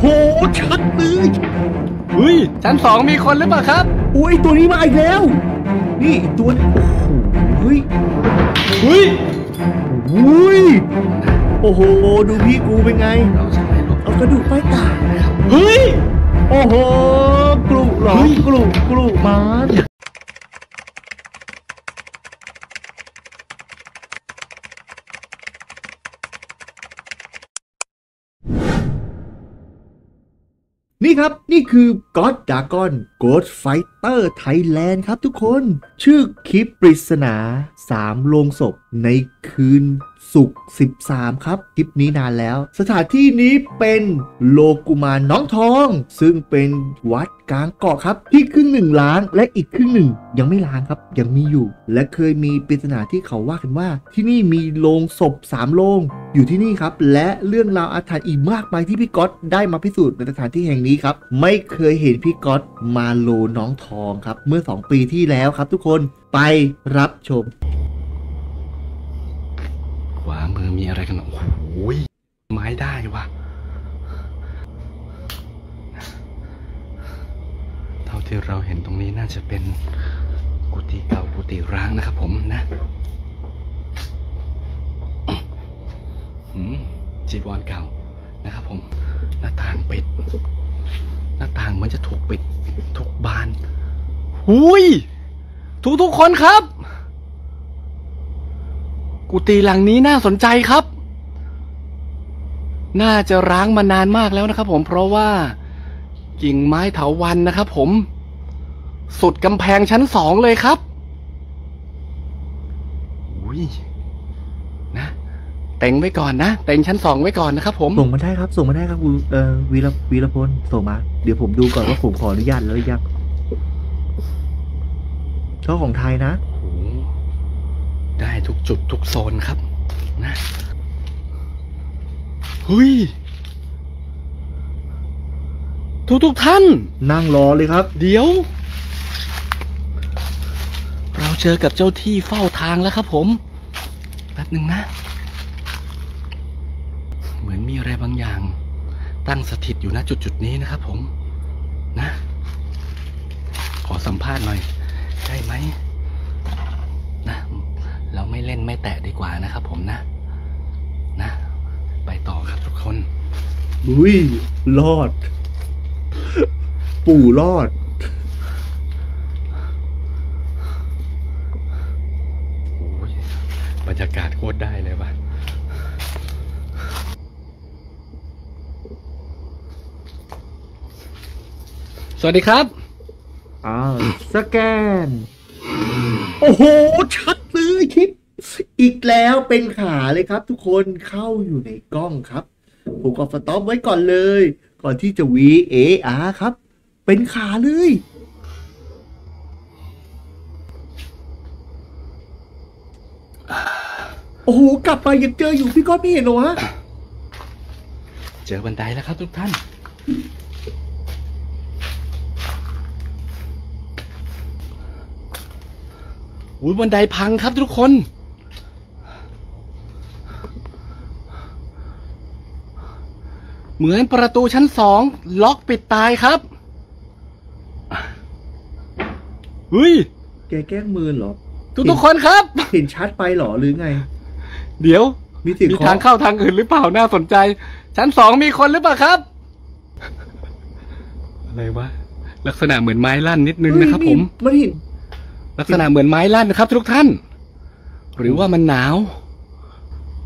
โห ชัดเลยเฮ้ยชั้นสองมีคนหรือเปล่าครับโอ้ยตัวนี้มาอีกแล้ว นี่อีกตัวนี้โอ้โหเฮ้ยเฮ้ยอุ้ยโอ้โห ดูพี่กูเป็นไง เราจะไปลบเอากระดูกไปตากเฮ้ย โอ้โหกลุเหรอเฮ้ยกลุกลุมัน นี่ครับ นี่คือ God Dragon Ghost Fighter Thailand ครับทุกคน ชื่อคลิปปริศนา 3 โลงศพในคืน ศุกร์13 ครับ คลิปนี้นานแล้ว สถานที่นี้เป็นโลกุมาน้องทอง ซึ่งเป็นวัดกลางเกาะครับ ที่ครึ่งหนึ่งล้างและอีกครึ่งหนึ่ง ยังไม่ล้างครับ ยังมีอยู่ และเคยมีปริศนาที่เขาว่ากันว่า ที่นี่มีโลงศพ3โลงอยู่ที่นี่ครับ และเรื่องราวอาถรรพ์อีกมากมายที่พี่ก๊อตได้มาพิสูจน์ในสถานที่แห่งนี้ครับ ไม่เคยเห็นพี่ก๊อตมาโลน้องทองครับ เมื่อ 2 ปีที่แล้วครับ ทุกคนไปรับชม ขวามือมีอะไรกันโอ้โหไม้ได้วะเท่าที่เราเห็นตรงนี้น่าจะเป็นกุฏิเก่ากุฏิร้างนะครับผมนะอืมจีวรเก่านะครับผม หน้าต่างปิด หน้าต่างเหมือนจะถูกปิด ทุกบาน หุยทุกทุกคนครับ กุฏิหลังนี้น่าสนใจครับ น่าจะร้างมานานมากแล้วนะครับ ผมเพราะว่ากิ่งไม้เถาวันนะครับ ผม สุดกำแพงชั้นสองเลยครับอุ้ยนะเต็งไว้ก่อนนะเต็งชั้นสองไว้ก่อนนะครับ ผมส่งมาได้ครับ ส่งมาได้ครับคุณเอ่อวีรวีรพลส่งมา เดี๋ยวผมดูก่อนว่าผมขออนุญาตแล้วหรือยังช่อของไทยนะ ได้ทุกจุดทุกโซนครับนะเฮ้ยทุกทุกๆท่าน นั่งรอเลยครับ เดี๋ยว เราเจอกับเจ้าที่เฝ้าทางแล้วครับผมแป๊บหนึ่งนะ เหมือนมีอะไรบางอย่าง ตั้งสถิตอยู่ณจุดจุดๆนี้นะครับผมนะ ขอสัมภาษณ์หน่อย ได้ไหมนะ เราไม่เล่นไม่แตะดีกว่านะครับผมนะ นะ ไปต่อครับทุกคนอุ้ยรอด ปู่รอดโอ้ยบรรยากาศโคตรได้เลยว่ะสวัสดีครับ อ้าวสแกน โอ้โห ชัดเลยคลิป อีกแล้วเป็นขาเลยครับ ทุกคนเข้าอยู่ในกล้องครับ ผมก็สต็อปไว้ก่อนเลย ก่อนที่จะ VAR ครับ เป็นขาเลย โอ้โห กลับไปยังเจออยู่พี่ก้อนไม่เห็นหรอวะ เจอบันไดแล้วครับทุกท่าน อุ้ยบันไดพังครับทุกคน เหมือนประตูชั้นสองล็อกปิดตายครับเฮ้ยแกแกล้งมือเหรอ ทุกทุกๆคนครับ เห็นชัดไปเหรอหรือไง เดี๋ยว มีเสียงมีเคาะทางเข้าทางอื่นหรือเปล่าน่าสนใจ ชั้นสองมีคนหรือเปล่าครับ อะไรวะลักษณะเหมือนไม้ลั่นนิดนึงนะครับ ผมมันเห็นลักษณะเหมือนไม้ลั่นนะครับ ทุกท่าน หรือว่ามันหนาว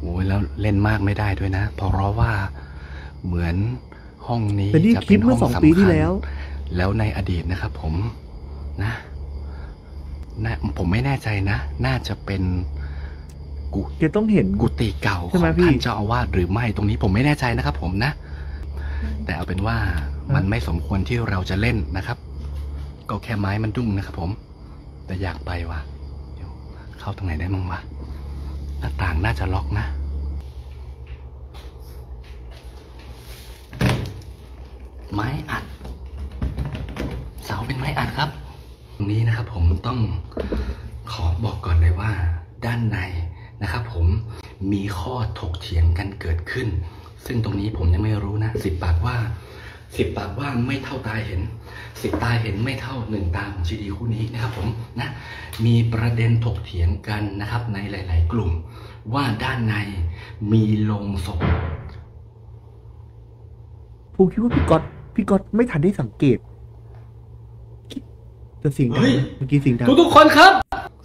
โอ้ยแล้วเล่นมากไม่ได้ด้วยนะเพราะว่า เหมือนห้องนี้แต่นี่จะคลิเป็ปนเมื่ห้อองสองสำปีที่คัญแล้ว แล้วในอดีตนะครับผมนะนะผมไม่แน่ใจนะ น่าจะเป็นกุแกต้องเห็น กุฏิเก่าขใช่องไหมพี่ท่านเจ้าอาวาสหรือไม่ตรงนี้ผมไม่แน่ใจนะครับ ผมนะ แต่เอาเป็นว่ามันไม่สมควรที่เราจะเล่นนะครับ ก็แค่ไม้มันดุ้งนะครับ ผม แต่อยากไปว่ะเดี๋ยวเข้าตรงไหนได้มั่งวะหน้าต่างน่าจะล็อกนะ ไม้อัด เสาเป็นไม้อัดครับ ตรงนี้นะครับผมต้องขอบอกก่อนเลยว่า ด้านในนะครับ ผมมีข้อถกเถียงกันเกิดขึ้น ซึ่งตรงนี้ผมยังไม่รู้นะสิบปากว่าสิบปากว่าไม่เท่าตาเห็นสิบตาเห็นไม่เท่าหนึ่งตาของชีดีคู่นี้นะครับผมนะมีประเด็นถกเถียงกันนะครับ ในหลาย ๆ กลุ่ม ว่าด้านในมีโลงศพผมคิดว่าพี่ก๊อต พี่ก๊อตไม่ทันได้สังเกตจะสิ่งดังเฮ้ยนะเมื่อกี้สิ่งดังทุกทุกๆคนครับ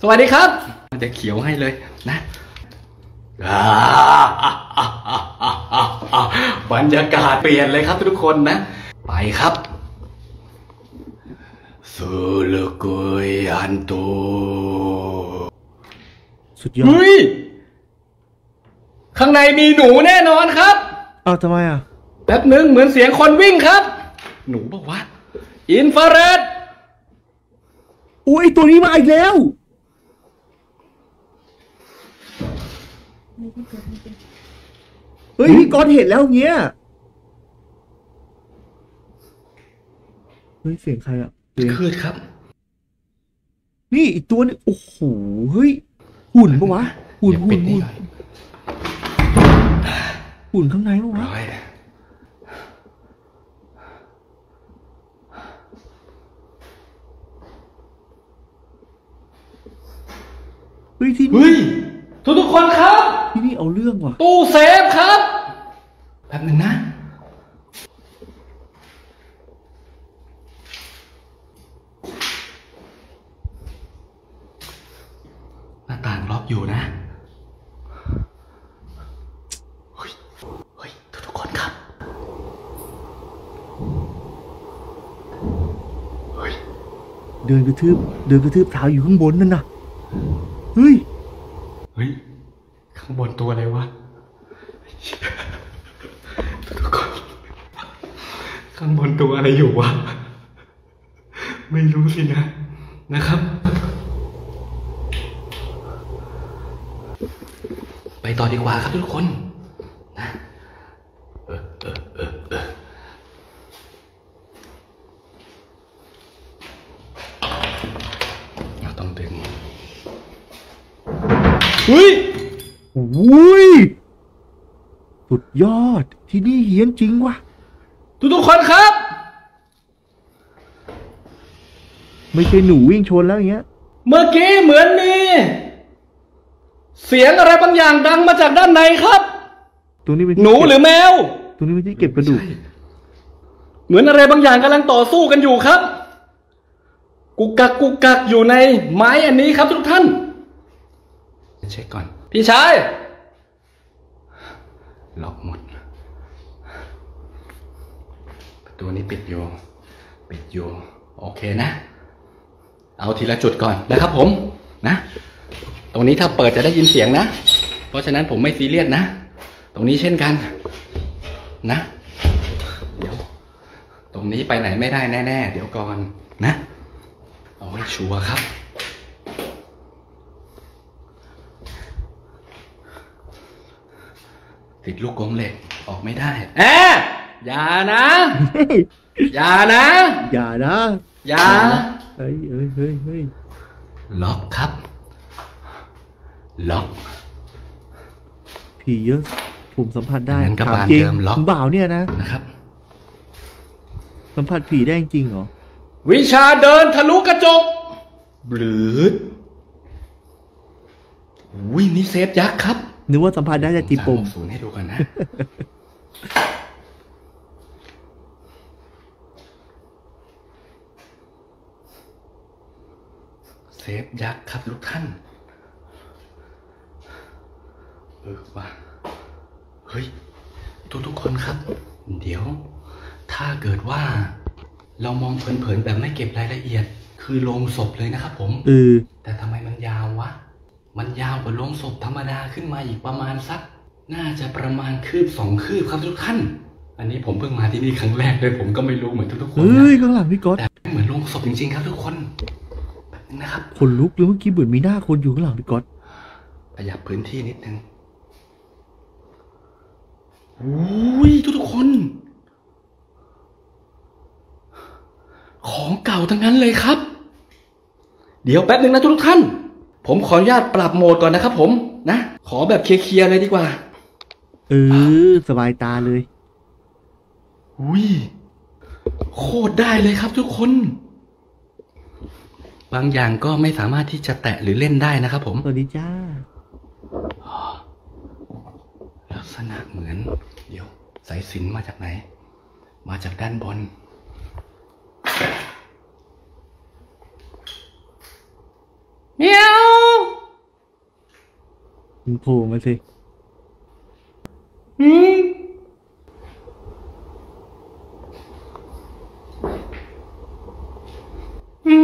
สวัสดีครับ มันจะเขียวให้เลยนะอ่าบรรยากาศเปลี่ยนเลยครับทุกคนนะ ไปครับสุลกุยอันโตสุดยอดเฮ้ยข้างในมีหนูแน่นอนครับอ้าวทำไมอะแป๊บหนึ่งเหมือนเสียงคนวิ่งครับ หนูบอกว่า อินฟราเรดอุ้ยตัวนี้มาอีกแล้ว เฮ้ยพี่ก๊อตเห็นแล้วเงี้ย เฮ้ยเสียงใครอะเสียงคืดครับ นี่อีกตัวนึงโอ้โหเฮ้ยหุ่นปะวะหุ่นเดี๋ยวหุ่ปินดนี่หุ่นก่อนหุ่นข้างในปะวะ ร้อย เฮ้ยที่นี่เฮ้ยทุกทุกๆคนครับ ที่นี่เอาเรื่องว่ะ ตู้เซฟครับแป๊บหนึ่งนะ หน้าต่างล็อกอยู่นะเฮ้ยเฮ้ยทุกทุกๆคนครับเฮ้ยเดินกระทืบเดินกระทืบเท้าอยู่ข้างบนนั่นน่ะ เฮ้ย เฮ้ย ข้างบนตัวอะไรวะ ทุกคน ข้างบนตัวอะไรอยู่วะ ไม่รู้สินะ นะครับ ไปต่อดีกว่าครับทุกคน นะเออเออเออเออเราต้องดึงเฮ้ย อุ้ย สุด ยอดที่นี่เฮี้ยนจริงว่ะทุกทุกๆคนครับ ไม่ใช่หนูวิ่งชนแล้วอย่างเงี้ย เมื่อกี้เหมือนมีเสียงอะไรบางอย่างดังมาจากด้านในครับ ตรงนี้เป็นหนูหรือแมว ตรงนี้เป็นที่เก็บกระดูกเหมือนอะไรบางอย่างกำลังต่อสู้กันอยู่ครับ กุกกักกุกกักอยู่ในไม้อันนี้ครับทุกท่าน เช็คก่อน พี่ชาย ล็อกหมด ประตูนี้ปิดอยู่ ปิดอยู่ โอเคนะ เอาทีละจุดก่อนนะครับผม นะ ตรงนี้ถ้าเปิดจะได้ยินเสียงนะ เพราะฉะนั้นผมไม่ซีเรียสนะ ตรงนี้เช่นกัน นะ เดี๋ยว ตรงนี้ไปไหนไม่ได้แน่ ๆ เดี๋ยวก่อนนะ เอาให้ชัวร์ครับ ติดลูกกรงเหล็กออกไม่ได้แอะอย่านะ อย่านะ อย่านะอย่าเฮ้ยเฮ้ยเฮ้ยเฮ้ยล็อกครับ ล็อก ผีเยอะผมสัมผัสได้งั้นก็ถามบานจริงเดิมล็อก คุณบ่าวเนี่ยนะนะครับ สัมผัสผีได้จริงเหรอวิชาเดินทะลุกระจกหรือวินี่เซฟยักษ์ครับ นึกว่าสัมผัสได้จากจีปมศูนย์ให้ดูก่อนนะ เซฟยักษ์ครับทุกท่าน เออว่า เฮ้ย ทุกทุกๆคนครับ เดี๋ยว ถ้าเกิดว่า เรามองเผินๆแบบไม่เก็บรายละเอียด คือโลงศพเลยนะครับผม เออ แต่ทำไมมันยาววะ มันยาวกว่าโลงศพธรรมดาขึ้นมาอีกประมาณสัก น่าจะประมาณคืบสองคืบครับทุกท่าน อันนี้ผมเพิ่งมาที่นี่ครั้งแรกเลยผมก็ไม่รู้เหมือนทุกๆคนเฮ้ยนะข้างหลังพี่ก๊อตแต่เหมือนโลงศพจริงๆครับทุกคนแบบนี้นะครับขนลุกเลยเมื่อกี้เหมือนมีหน้าคนอยู่ข้างหลังพี่ก๊อตขยับพื้นที่นิดนึงอุ้ยทุกๆคน ของเก่าทั้งนั้นเลยครับ เดี๋ยวแป๊บหนึ่งนะทุกๆท่าน ผมขออนุญาตปรับโหมดก่อนนะครับผมนะ ขอแบบเคลียร์ๆเลยดีกว่า เออ สบายตาเลย อุ้ย โคตรได้เลยครับทุกคน บางอย่างก็ไม่สามารถที่จะแตะหรือเล่นได้นะครับผม สวัสดีจ้า ลักษณะเหมือน เดี๋ยว สายสิญจนมาจากไหน มาจากด้านบน เมียวคุณโผล่มาสิอืมอืม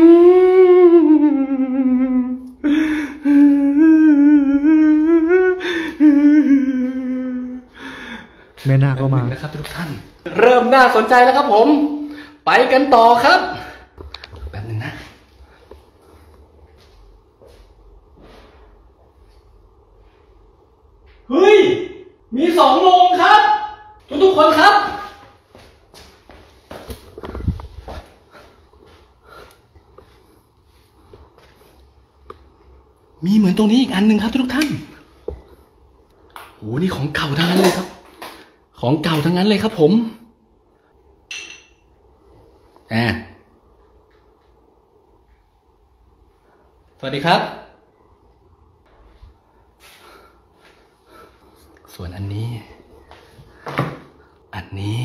แม่นาคก็มาแป๊บหนึ่งนะครับทุกท่าน เริ่มน่าสนใจแล้วครับผม ไปกันต่อครับ แป๊บหนึงนะ เฮ้ย มีสองโรงครับ ทุกๆคนครับ มีเหมือนตรงนี้อีกอันหนึ่งครับทุกท่านโอ้นี่ของเก่าทั้งนั้นเลยครับ ของเก่าทั้งนั้นเลยครับ ผมอ่าสวัสดีครับ ส่วนอันนี้ อันนี้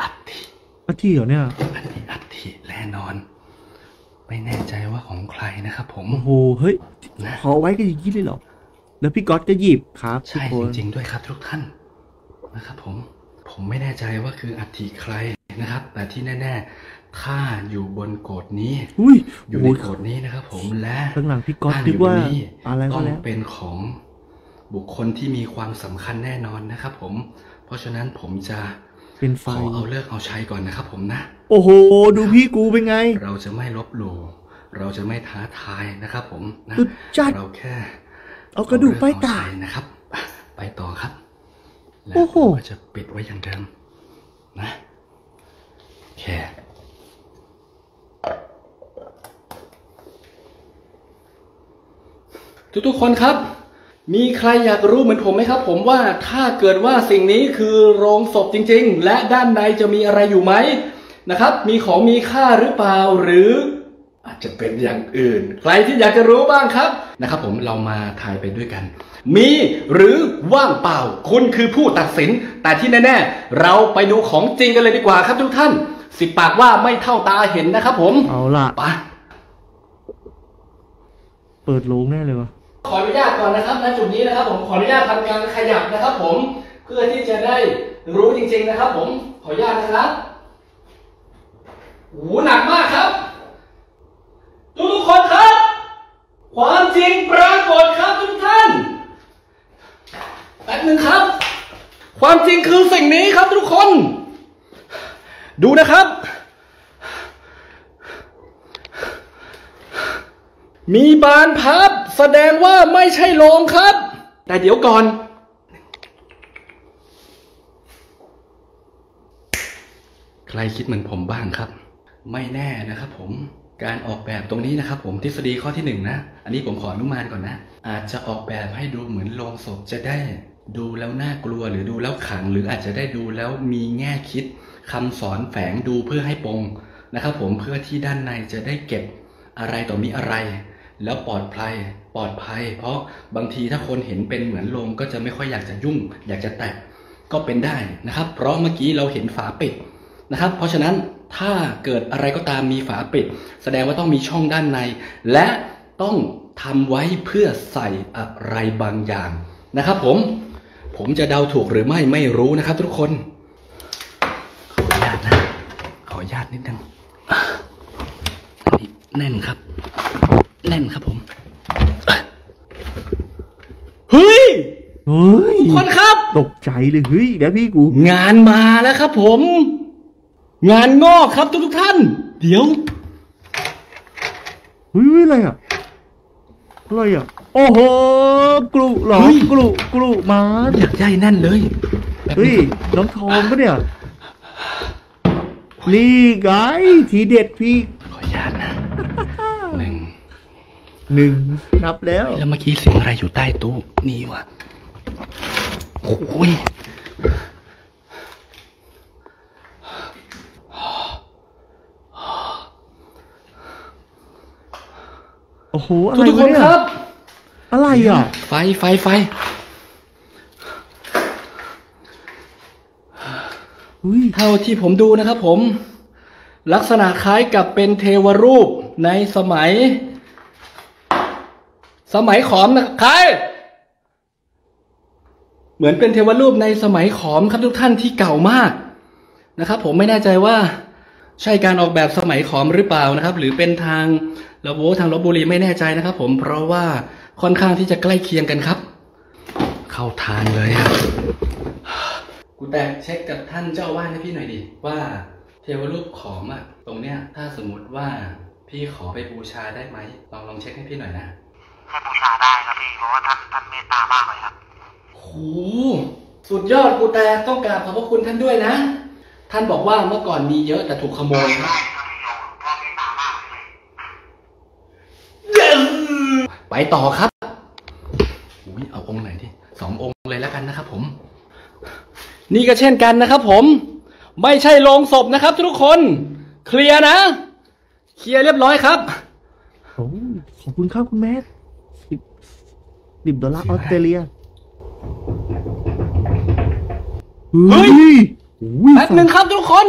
อัฐิอาที่เหรอเนี่ย อันนี้อัฐิแน่นอน ไม่แน่ใจว่าของใครนะครับผม โอ้โห เฮ้ยนะ ขอไว้กันอย่างนี้เลยเหรอ แล้วพี่ก๊อตก็หยิบครับทุกใช่คจนริงๆด้วยครับทุกท่านนะครับผมผมไม่แน่ใจว่าคืออัฐิใครนะครับ แต่ที่แน่ๆถ้าอยู่บนโกดนี้อุ้ยอยู่โอ้ในโหโกดนี้นะครับผมและข้างหลังพี่ก๊อตตั้งนึอกยู่บว่านนี้อะไรต้ก็องแล้วเป็นของบุคคลที่มีความสำคัญแน่นอนนะครับผม เพราะฉะนั้นผมจะเป็นไฟขอเอาเลิกเอาใช้ก่อนนะครับผมนะ โอ้โห ดูพี่กูเป็นไง เราจะไม่ลบหลู่ เราจะไม่ท้าทายนะครับผมนะสุดจัด เราแค่เอากระดูกไปตา เอเลิเอใช้นะครับอะไปต่อครับ แล้วโอ้โห ผมก็จะปิดไว้อย่างเดิมนะโอเค ทุกๆคนครับ มีใครอยากรู้เหมือนผมไหมครับ ผมว่าถ้าเกิดว่าสิ่งนี้คือโรงศพจริง ๆ และด้านในจะมีอะไรอยู่ไหมนะครับ มีของมีค่าหรือเปล่าหรืออา จจะเป็นอย่างอื่น ใครที่อยากจะรู้บ้างครับนะครับ ผมเรามาทายไปด้วยกัน มีหรือว่างเปล่า คุณคือผู้ตัดสิน แต่ที่แน่ๆ เราไปดูของจริงกันเลยดีกว่าครับทุกท่าน สิบปากว่าไม่เท่าตาเห็นนะครับ ผมเอาล่ะไปะเปิดโลงแน่เลยวะขออนุญาตก่อนนะครับณจุดนี้นะครับ ผมขออนุญาตทำการขยับนะครับ ผมเพื่อที่จะได้รู้จริง ๆ นะครับ ผมขออนุญาตนะครับโหหนักมากครับ ทุกคนครับ ความจริงปรากฏครับทุกท่านแป๊บหนึ่งครับ ความจริงคือสิ่งนี้ครับทุกคน ดูนะครับ มีบานพับแสดงว่าไม่ใช่โลงครับ แต่เดี๋ยวก่อนใครคิดเหมือนผมบ้างครับ ไม่แน่นะครับผม การออกแบบตรงนี้นะครับผมทฤษฎีข้อที่หนึ่งนะ อันนี้ผมขออนุมานก่อนนะ อาจจะออกแบบให้ดูเหมือนโลงศพจะได้ ดูแล้วน่ากลัวหรือดูแล้วขัง หรืออาจจะได้ดูแล้วมีแง่คิดคำสอนแฝงดูเพื่อให้ปงนะครับผมเพื่อที่ด้านในจะได้เก็บอะไรต่อมีอะไร แล้วปลอดภัยปลอดภัย เพราะบางทีถ้าคนเห็นเป็นเหมือนโลงก็จะไม่ค่อยอยากจะยุ่ง อยากจะแตะก็เป็นได้นะครับ เพราะเมื่อกี้เราเห็นฝาปิดนะครับ เพราะฉะนั้น ถ้าเกิดอะไรก็ตามมีฝาปิด แสดงว่าต้องมีช่องด้านใน และต้องทำไว้เพื่อใส่อะไรบางอย่างนะครับ ผม ผมจะเดาถูกหรือไม่ไม่รู้นะครับ ทุกคนขออนุญาตนะขออนุญาตนิดนึงอะอันนี้แน่นครับ แน่นครับผมเฮ้ยเฮ้ยทุกคนครับ ตกใจเลยเฮ้ยเดี๋ยวพี่กู งานมาแล้วครับผม งานงอกครับทุกทุกๆท่าน เดี๋ยวเฮ้ยอะไรอะอะไรอะ โอ้โหกลุเหรอเฮ้ยกลุกลุมานอยากใหญ่แน่นเลยแบบเฮ้ยนี้น้องทองปะเนี่ยนี่ไงทีเด็ดพี่ขออนุญาตนะหนึ่งหนึ่งนับแล้ว แล้วเมื่อกี้เสียงอะไรอยู่ใต้ตู้นี่วะโอ้ย โอ้โหอะไรทุกทุกๆควะนเนี่ยครับ อะไรอะ ไฟไฟไฟอุ้ยเท่าที่ผมดูนะครับผม ลักษณะคล้ายกับเป็นเทวรูปในสมัย สมัยขอมนะใครเหมือนเป็นเทวรูปในสมัยขอมครับทุกท่านที่เก่ามากนะครับ ผมไม่แน่ใจว่า ใช่การออกแบบสมัยขอมหรือเปล่านะครับ หรือเป็นทางระโวทางลบบุรีไม่แน่ใจนะครับ ผมเพราะว่าค่อนข้างที่จะใกล้เคียงกันครับ เข้าทางเลยอะกูแต่เช็คกับท่านเจ้าอาวาสให้พี่หน่อยดิว่าเทวรูปขอมอะตรงเนี้ย ถ้าสมมติว่าพี่ขอไปบูชาได้ไหมลองลองเช็คให้พี่หน่อยนะให้บูชาได้ครับพี่เพราะว่าท่านท่านเมตตามากเลยครับโหสุดยอดกูแต่ต้องกราบขอบพระคุณท่านด้วยนะ ท่านบอกว่าเมื่อก่อนมีเยอะแต่ถูกขโมยครับได้ครับพี่หลวงพ่อเมตตามากเลย Yes! ไปต่อครับอุ้ยเอาองค์ไหนดิสององค์เลยแล้วกันนะครับผม นี่ก็เช่นกันนะครับผม ไม่ใช่โลงศพนะครับ ทุกคน เคลียร์นะ เคลียร์เรียบร้อยครับโอ้ขอบคุณครับคุณแม่สิบสิบดอลลาร์ออสเตรเลีย เฮ้ยอุ้ย แป๊บหนึ่งครับทุกคน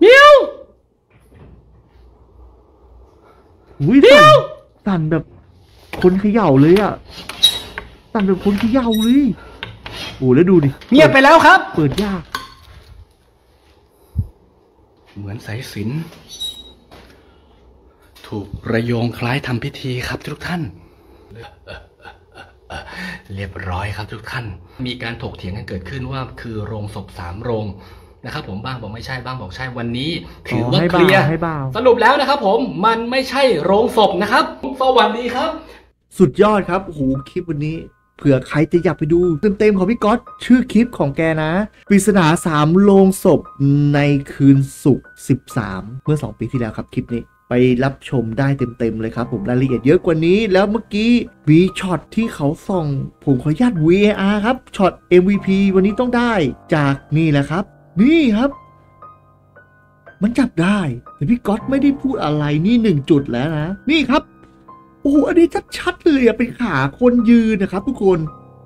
เมียวอุ้ยเดี๋สั่ยนวสั่นแบบ คนเขย่าเลยอะสั่นแบบคนเขย่าเลยโอ้แล้วดูดิเงียบไปแล้วครับ เปิดยาก เหมือนสายสิญจนถูกประโยงคล้ายทำพิธีครับทุกท่าน เรียบร้อยครับทุกท่าน มีการถกเถียงกันเกิดขึ้นว่าคือโรงศพสามโรงนะครับผมบ้างบอกไม่ใช่บ้างบอกใช่วันนี้ ถือว่าให้เคบ่าลียร์ให้บ่าวสรุปแล้วนะครับผมมันไม่ใช่โรงศพนะครับสวัสดีครับ สุดยอดครับโอ้โหคลิปวันนี้เผื่อใครจะอยากไปดูเต็มๆของพี่ก๊อตชื่อคลิปของแกนะปริศนาสามโลงศพในคืนศุกร์13 เมื่อ 2 ปีที่แล้วครับคลิปนี้ ไปรับชมได้เต็มๆเลยครับผมรายละเอียดเยอะกว่านี้ แล้วเมื่อกี้มีช็อตที่เขาส่องผมขออนุญาต VAR ครับช็อต MVP วันนี้ต้องได้จากนี่แหละครับ นี่ครับ มันจับได้ แต่พี่ก๊อตไม่ได้พูดอะไรนี่หนึ่งจุดแล้วนะ นี่ครับ โอ้โหอันนี้ชัดๆเลยเป็นขาคนยืนนะครับ ทุกคน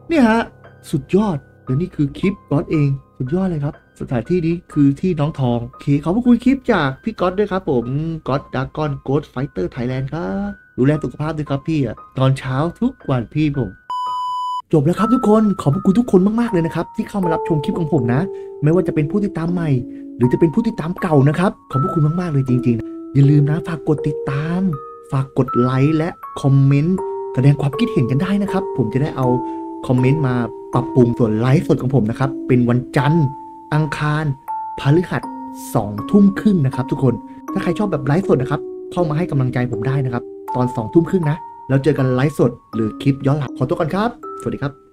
เนี่ยฮะสุดยอดและนี่คือคลิปก๊อตเอง สุดยอดเลยครับ สถานที่นี้คือที่น้องทองโอเคขอบพระคุณคลิปจากพี่ก๊อตด้วยครับผม God Dragon Ghost Fighter Thailand ครับดูแลสุขภาพด้วยครับพี่อะตอนเช้าทุกวันพี่ผม จบแล้วครับทุกคนขอบพระคุณทุกคนมากๆเลยนะครับ ที่เข้ามารับชมคลิปของผมนะ ไม่ว่าจะเป็นผู้ติดตามใหม่ หรือจะเป็นผู้ติดตามเก่านะครับ ขอบพระคุณมากๆเลยจริงๆ อย่าลืมนะฝากกดติดตาม ฝากกดไลค์และคอมเมนต์แสดงความคิดเห็นกันได้นะครับ ผมจะได้เอาคอมเมนต์มาปรับปรุงส่วนไลฟ์สดของผมนะครับเป็นวันจันทร์ อังคารพฤหัสสองทุ่มครึ่งนะครับ ทุกคน ถ้าใครชอบแบบไลฟ์สดนะครับ เข้ามาให้กำลังใจผมได้นะครับ ตอนสองทุ่มครึ่งนะ แล้วเจอกันไลฟ์สดหรือคลิปย้อนหลังขอตัวก่อนครับ สวัสดีครับ